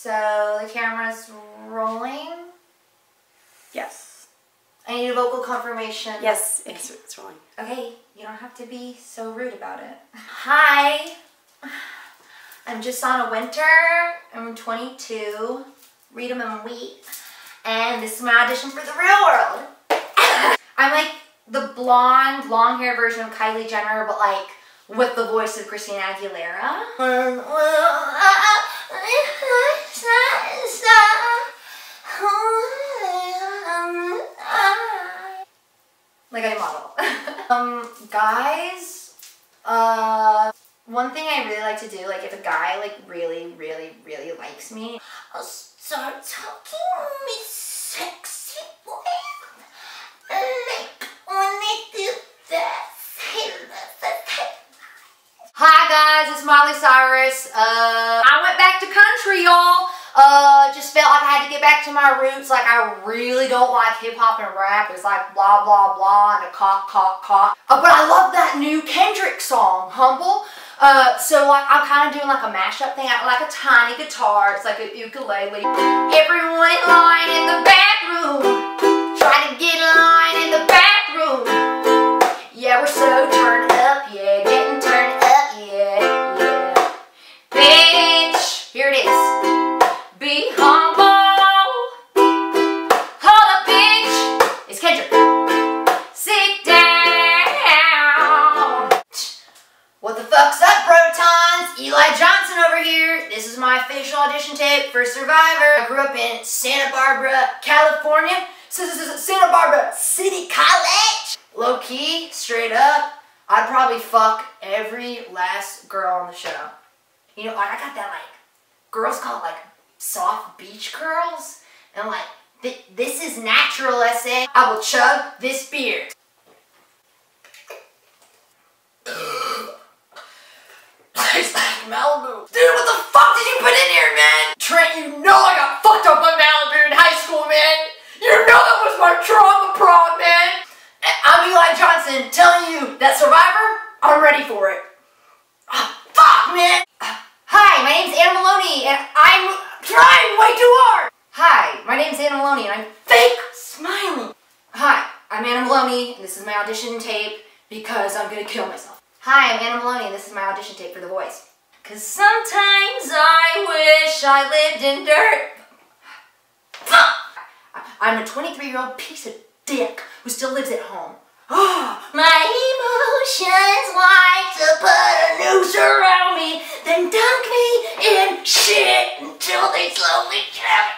So the camera's rolling. Yes. I need a vocal confirmation. Yes, it's, it's rolling. Okay, you don't have to be so rude about it. Hi. I'm just on a winter. I'm 22. Read 'em and weep. And this is my audition for the real world. I'm like the blonde, long hair version of Kylie Jenner, but like with the voice of Christina Aguilera. Uh, Like I model. um, guys, uh, one thing I really like to do, like if a guy like really, really, really likes me, I'll start talking me sexy boy. Like when do that. Hi guys, it's Miley Cyrus. Uh, I went back to country, y'all. Uh, just felt like I had to get back to my roots. Like I really don't like hip hop and rap. It's like blah blah blah and a cock cock cock. Uh, but I love that new Kendrick song, Humble. Uh, so like I'm kind of doing like a mashup thing. I like a tiny guitar. It's like a ukulele. Everyone in line in the bathroom, Eli Johnson over here. This is my official audition tape for Survivor. I grew up in Santa Barbara, California. So this is Santa Barbara City College. Low key, straight up, I'd probably fuck every last girl on the show. You know, I got that like, girls call it like soft beach curls. And like, th this is natural, SA. I will chug this beer. Tastes like Malibu. Dude, what the fuck did you put in here, man? Trent, you know I got fucked up on Malibu in high school, man. You know that was my trauma prom, man. I'm Eli Johnson telling you that Survivor, I'm ready for it. Ah, fuck, man. Hi, my name's Anna Maloney, and I'm trying way too hard. Hi, my name's Anna Maloney, and I'm fake smiling. Hi, I'm Anna Maloney, and this is my audition tape because I'm gonna kill myself. Hi, I'm Anna Maloney, and this is my audition tape for The Voice. Cause sometimes I wish I lived in dirt. I'm a 23 year old piece of dick who still lives at home. Oh, my emotions like to put a noose around me, then dunk me in shit until they slowly trap